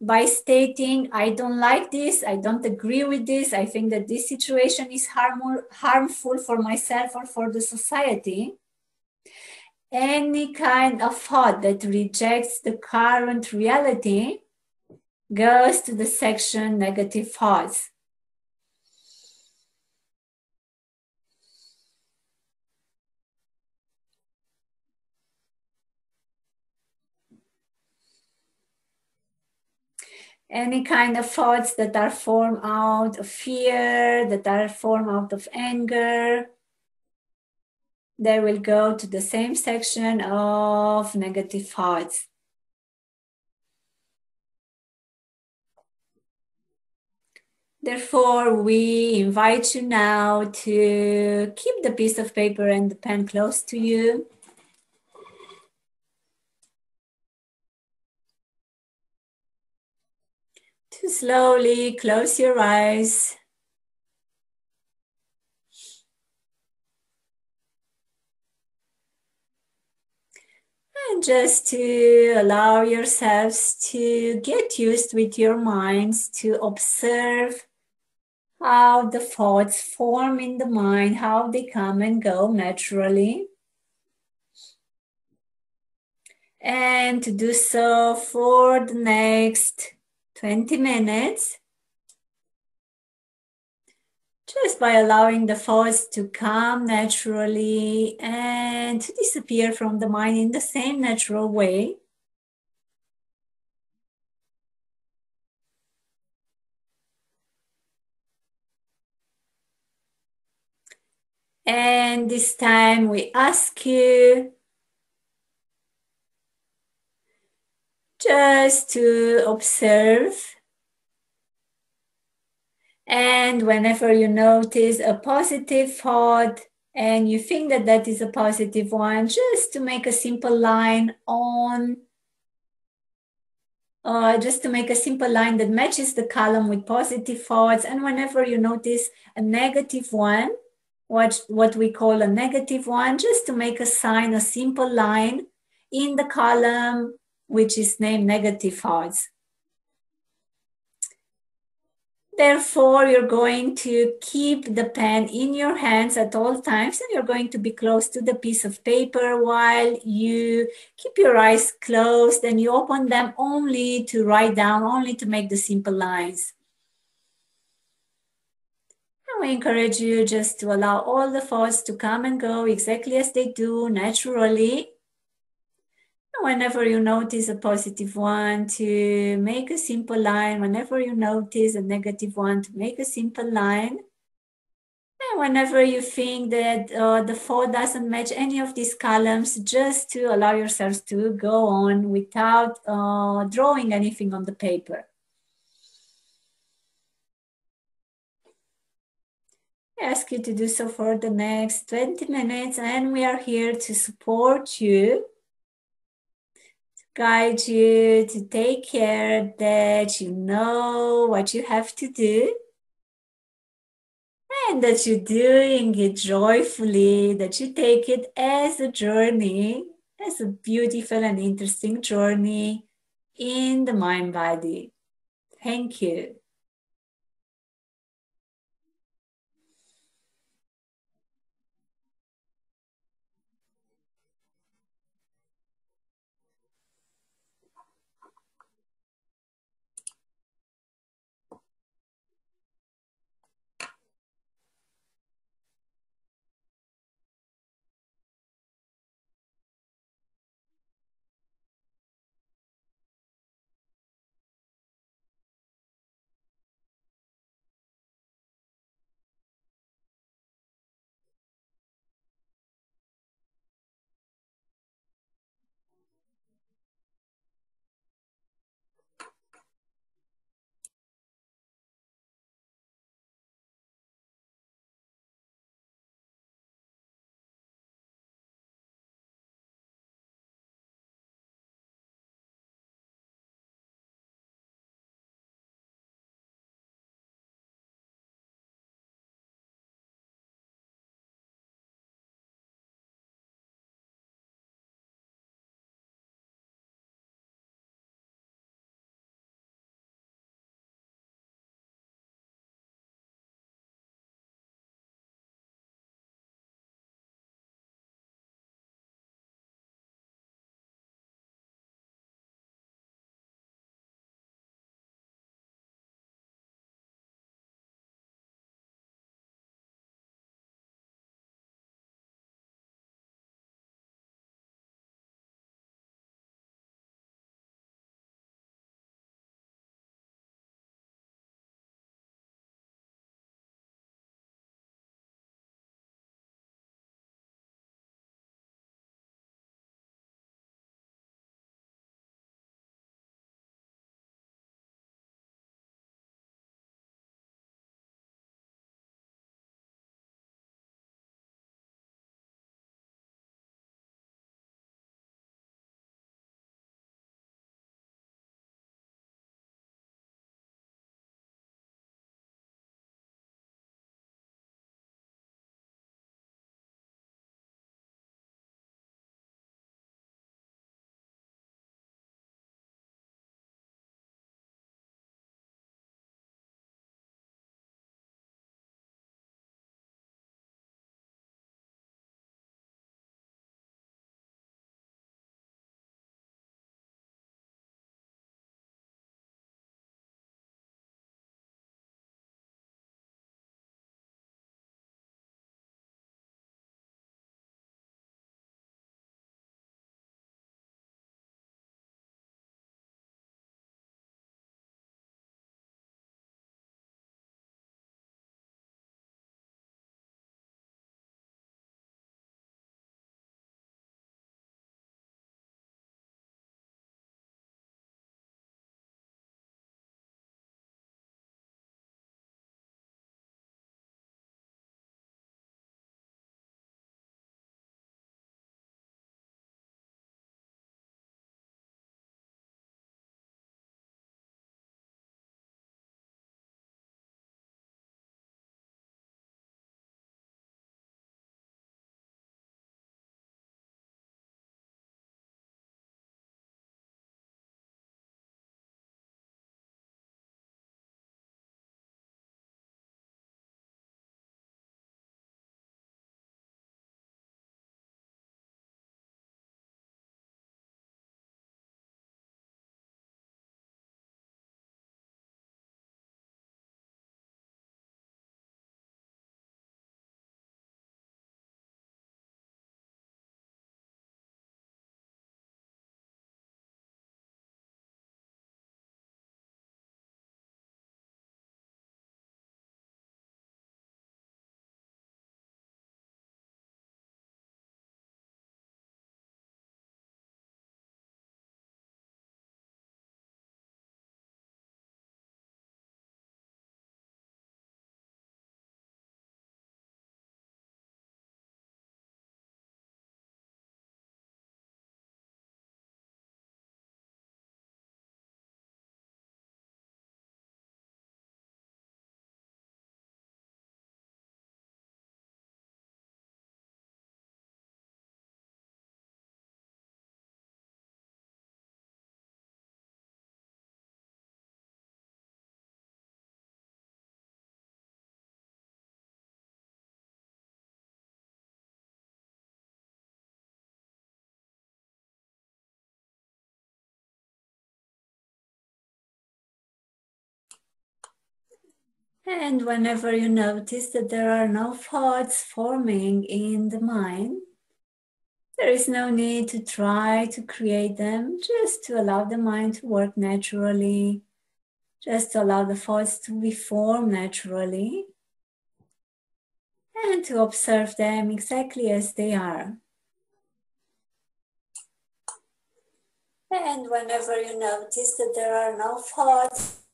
by stating, I don't like this, I don't agree with this, I think that this situation is harm- harmful for myself or for the society. Any kind of thought that rejects the current reality goes to the section negative thoughts. Any kind of thoughts that are formed out of fear, that are formed out of anger, they will go to the same section of negative thoughts. Therefore, we invite you now to keep the piece of paper and the pen close to you. Slowly close your eyes. And just to allow yourselves to get used with your minds to observe how the thoughts form in the mind, how they come and go naturally. And to do so for the next 20 minutes just by allowing the thoughts to come naturally and to disappear from the mind in the same natural way. And this time we ask you just to observe. And whenever you notice a positive thought and you think that that is a positive one, just to make a simple line on, uh, just to make a simple line that matches the column with positive thoughts. And whenever you notice a negative one, what, what we call a negative one, just to make a sign, a simple line in the column which is named negative thoughts. Therefore, you're going to keep the pen in your hands at all times and you're going to be close to the piece of paper while you keep your eyes closed and you open them only to write down, only to make the simple lines. And we encourage you just to allow all the thoughts to come and go exactly as they do naturally Whenever you notice a positive one, to make a simple line. Whenever you notice a negative one, to make a simple line. And whenever you think that uh, the four doesn't match any of these columns, just to allow yourselves to go on without uh, drawing anything on the paper. I ask you to do so for the next 20 minutes, and we are here to support you guide you to take care that you know what you have to do and that you're doing it joyfully, that you take it as a journey, as a beautiful and interesting journey in the mind body. Thank you. And whenever you notice that there are no thoughts forming in the mind, there is no need to try to create them, just to allow the mind to work naturally, just to allow the thoughts to be formed naturally, and to observe them exactly as they are. And whenever you notice that there are no thoughts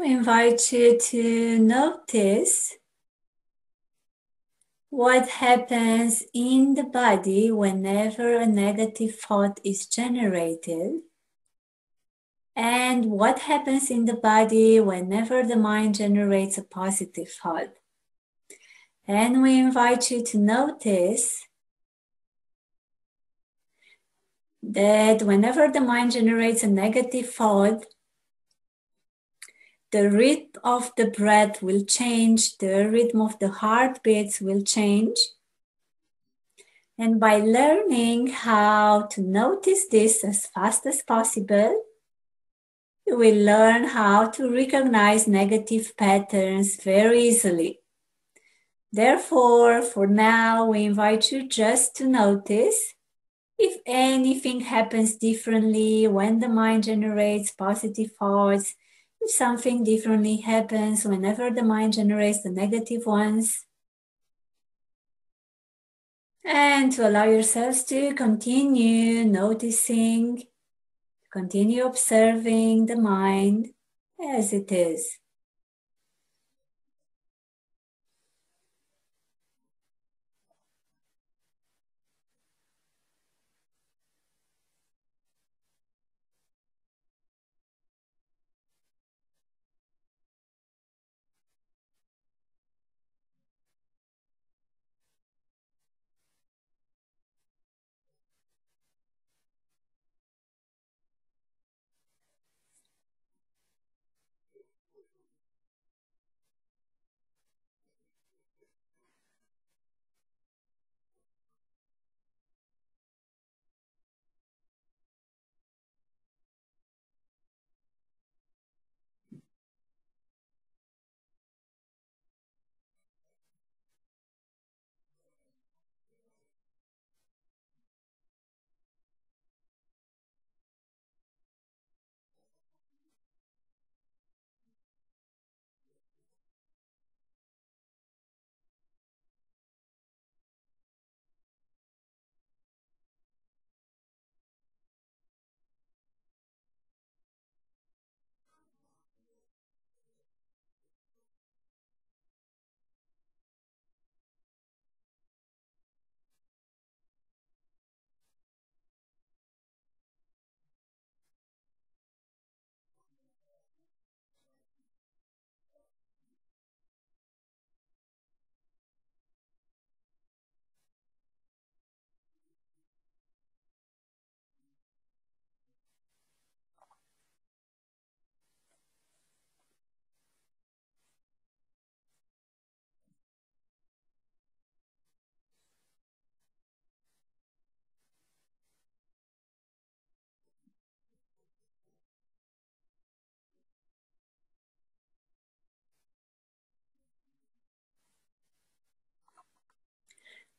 We invite you to notice what happens in the body whenever a negative thought is generated and what happens in the body whenever the mind generates a positive thought. And we invite you to notice that whenever the mind generates a negative thought, the rhythm of the breath will change, the rhythm of the heartbeats will change. And by learning how to notice this as fast as possible, you will learn how to recognize negative patterns very easily. Therefore, for now, we invite you just to notice if anything happens differently when the mind generates positive thoughts something differently happens whenever the mind generates the negative ones. And to allow yourselves to continue noticing, continue observing the mind as it is.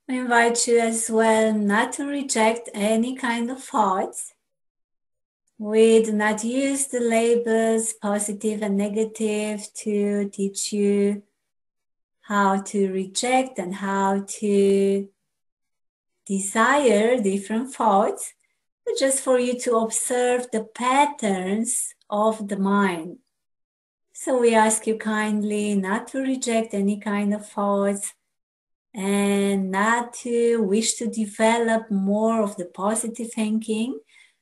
I invite you as well not to reject any kind of thoughts. We do not use the labels positive and negative to teach you how to reject and how to desire different thoughts, but just for you to observe the patterns of the mind. So we ask you kindly not to reject any kind of thoughts and not to wish to develop more of the positive thinking,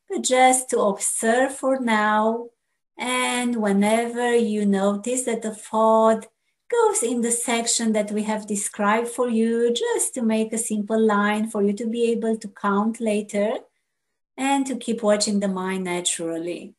but just to observe for now. And whenever you notice that the thought goes in the section that we have described for you, just to make a simple line for you to be able to count later and to keep watching the mind naturally.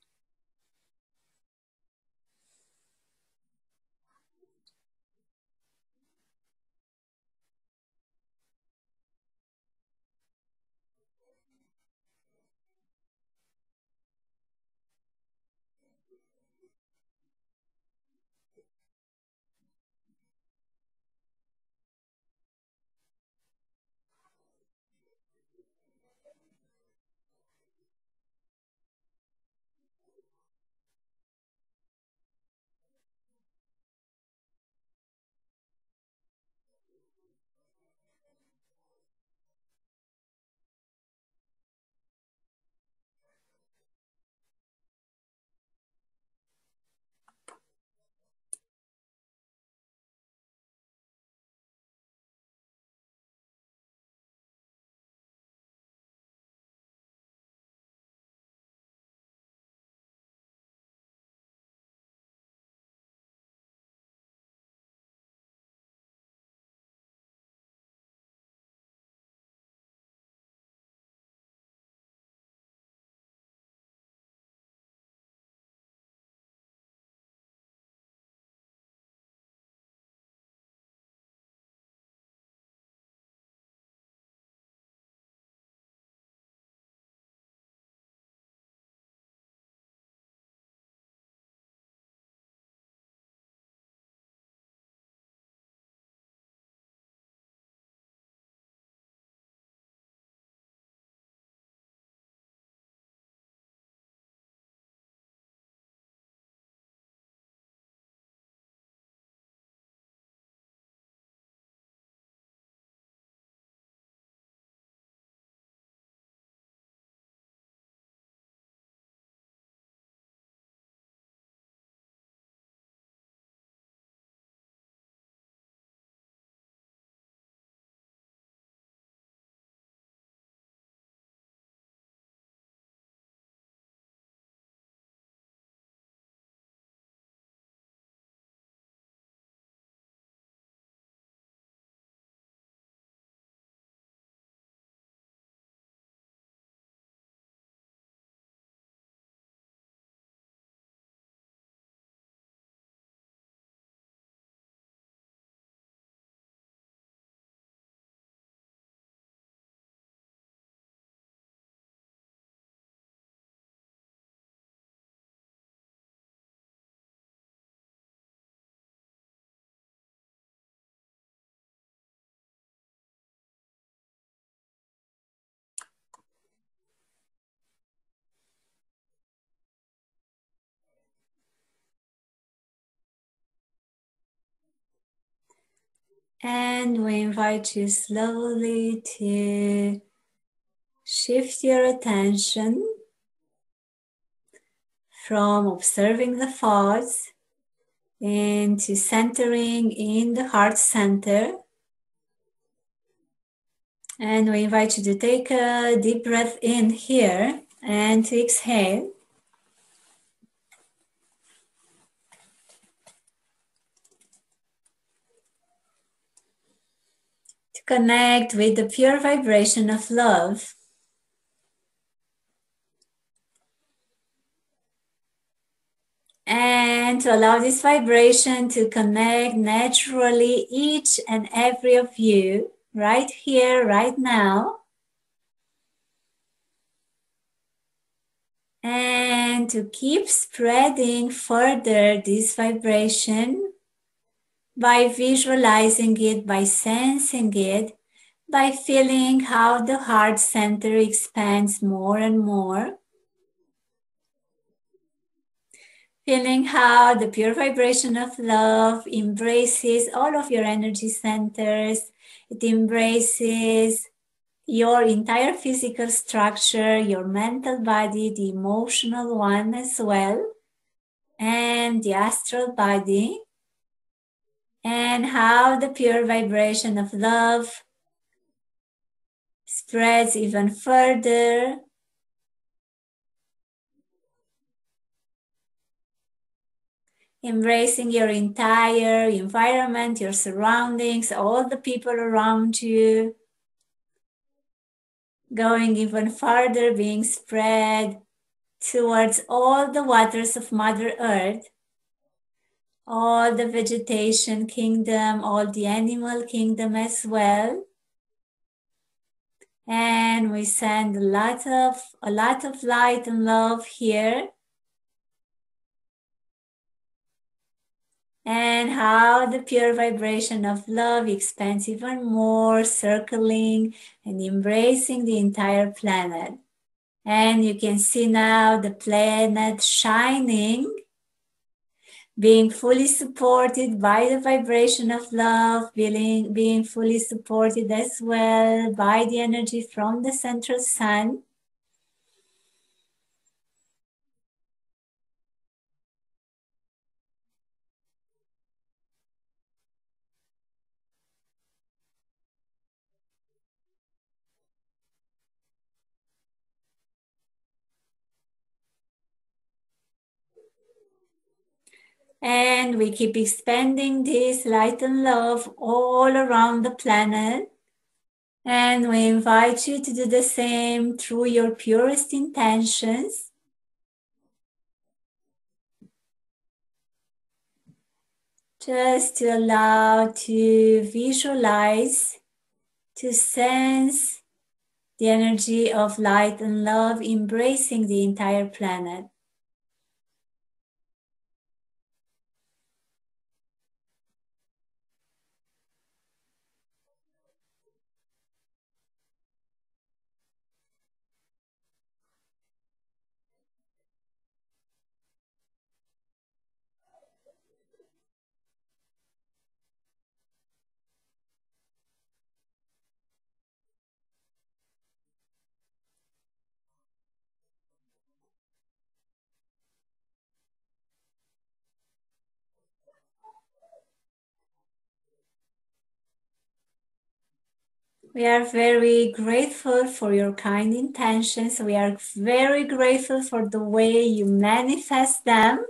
And we invite you slowly to shift your attention from observing the thoughts into centering in the heart center. And we invite you to take a deep breath in here and to exhale. Connect with the pure vibration of love. And to allow this vibration to connect naturally each and every of you right here, right now. And to keep spreading further this vibration by visualizing it, by sensing it, by feeling how the heart center expands more and more. Feeling how the pure vibration of love embraces all of your energy centers it embraces your entire physical structure, your mental body, the emotional one as well, and the astral body, and how the pure vibration of love spreads even further. Embracing your entire environment, your surroundings, all the people around you, going even farther, being spread towards all the waters of Mother Earth, all the vegetation kingdom, all the animal kingdom as well. And we send a lot of a lot of light and love here and how the pure vibration of love expands even more, circling and embracing the entire planet. And you can see now the planet shining, being fully supported by the vibration of love, being, being fully supported as well by the energy from the central sun. And we keep expanding this light and love all around the planet. And we invite you to do the same through your purest intentions. Just to allow to visualize, to sense the energy of light and love embracing the entire planet. We are very grateful for your kind intentions. We are very grateful for the way you manifest them.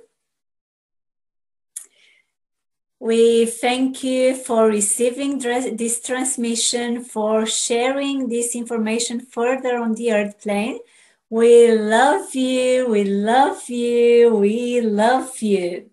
We thank you for receiving this transmission, for sharing this information further on the earth plane. We love you, we love you, we love you.